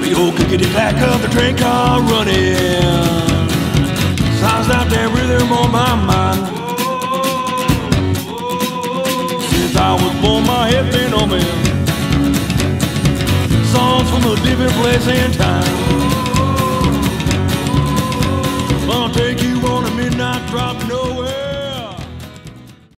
The People clickety-clack of the train car running. Sounds like that rhythm on my mind. Since I was born, my head been on me. Songs from a different place and time. I'll take you on a midnight drop nowhere.